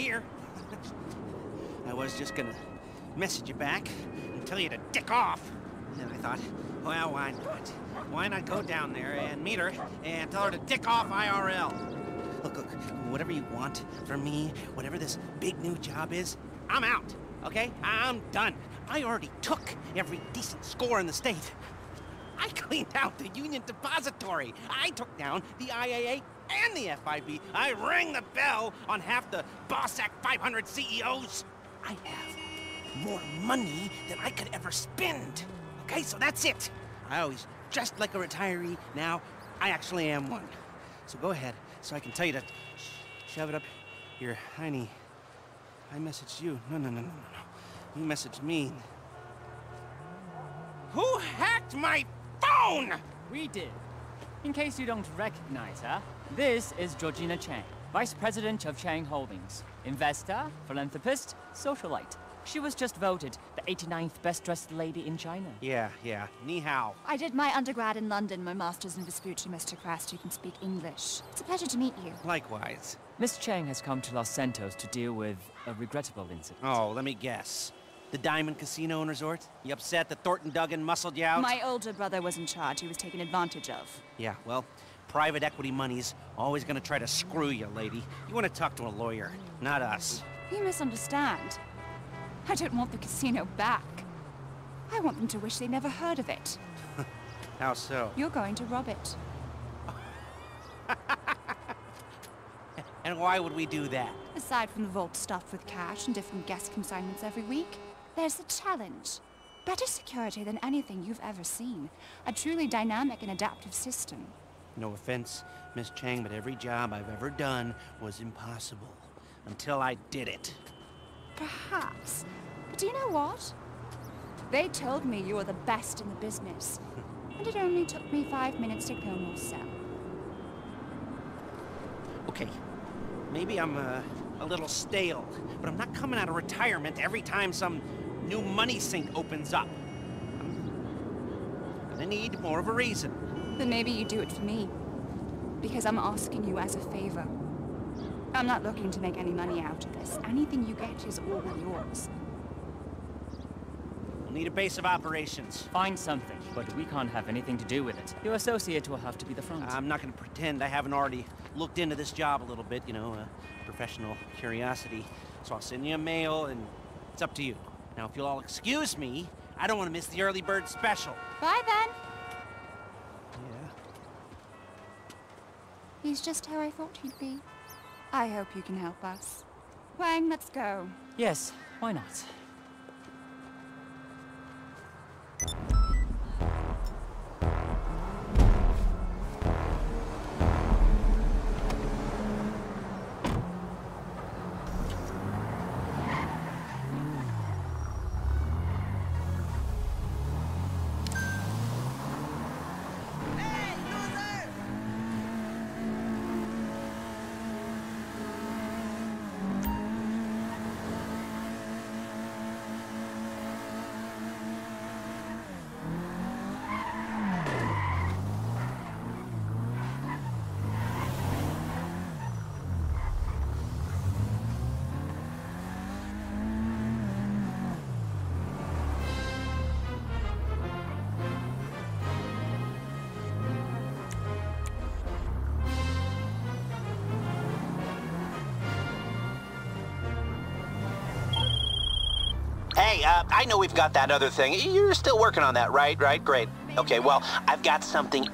Here. I was just gonna message you back and tell you to dick off. And then I thought, well, why not? Why not go down there and meet her and tell her to dick off IRL? Look, look, whatever you want from me, whatever this big new job is, I'm out, okay? I'm done. I already took every decent score in the state. I cleaned out the Union Depository. I took down the IAA and the FIB. I rang the bell on half the BAWSAQ 500 CEOs. I have more money than I could ever spend. Okay, so that's it. I always dressed like a retiree. Now, I actually am one. So go ahead, so I can tell you to sh shove it up your hiney. I messaged you. No, no, no, no, no, no. You messaged me. Who hacked my phone? We did. In case you don't recognize her, this is Georgina Cheng, Vice President of Cheng Holdings. Investor, philanthropist, socialite. She was just voted the 89th best-dressed lady in China. Yeah, yeah. Ni hao. I did my undergrad in London, my master's in Vespucci, Mr. Crest. You can speak English. It's a pleasure to meet you. Likewise. Miss Cheng has come to Los Santos to deal with a regrettable incident. Oh, let me guess. The Diamond Casino and Resort? You upset that Thornton Duggan muscled you out? My older brother was in charge. He was taken advantage of. Yeah, well, private equity money's always gonna try to screw you, lady. You wanna talk to a lawyer, not us. You misunderstand. I don't want the casino back. I want them to wish they never heard of it. How so? You're going to rob it. And why would we do that? Aside from the vault stuffed with cash and different guest consignments every week, there's the challenge. Better security than anything you've ever seen. A truly dynamic and adaptive system. No offense, Miss Cheng, but every job I've ever done was impossible. Until I did it. Perhaps. But do you know what? They told me you were the best in the business. and it only took me five minutes to your cell. Okay, maybe I'm uh, a little stale, but I'm not coming out of retirement every time some new money sink opens up. I'm gonna need more of a reason. Then maybe you do it for me. Because I'm asking you as a favor. I'm not looking to make any money out of this. Anything you get is all yours. We'll need a base of operations. Find something, but we can't have anything to do with it. Your associate will have to be the front. I'm not gonna pretend I haven't already looked into this job a little bit, you know, uh, professional curiosity. So I'll send you a mail, and it's up to you. Now, if you'll all excuse me, I don't want to miss the early bird special. Bye then! He's just how I thought he'd be. I hope you can help us. Wang, let's go. Yes, why not? I know we've got that other thing. You're still working on that, right? Right? Great. Okay, well, I've got something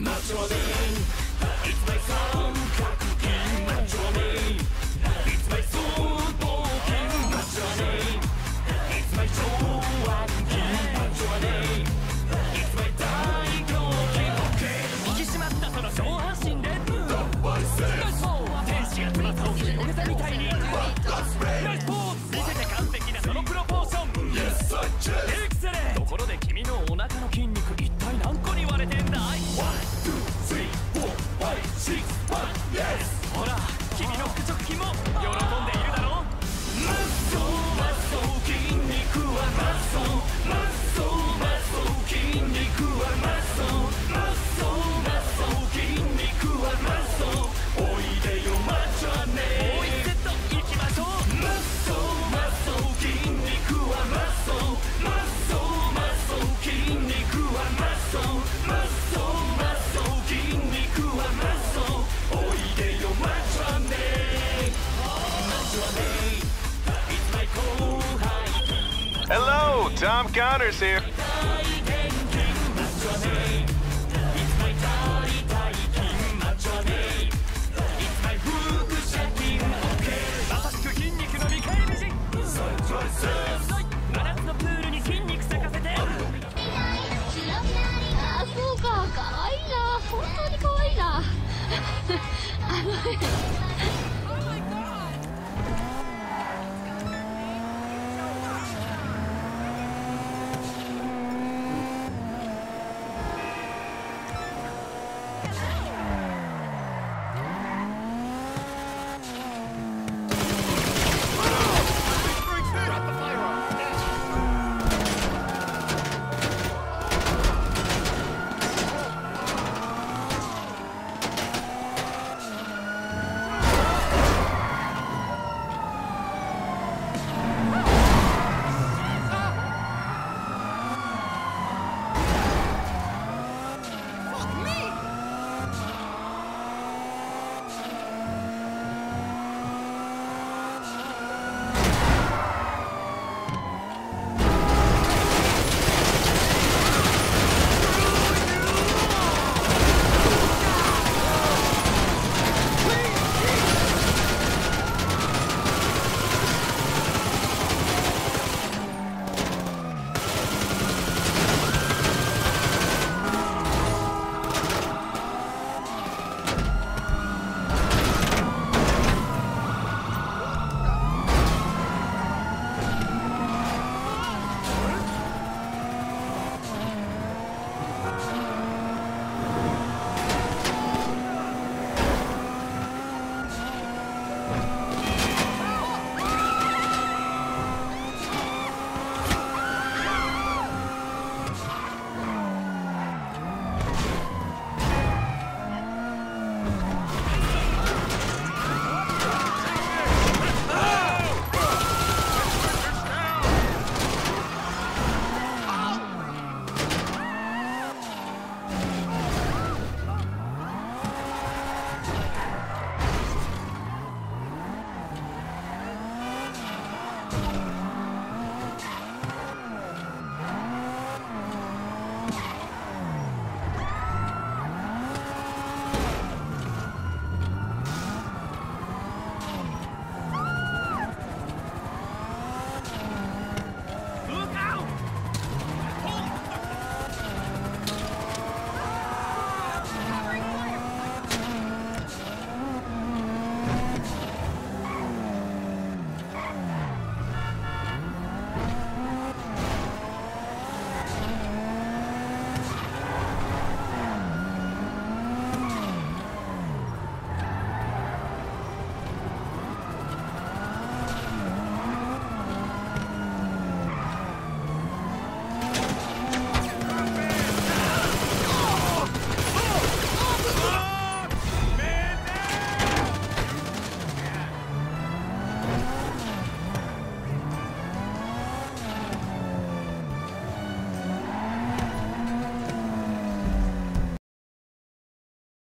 Macho Man, it's my song. Tom Connors here.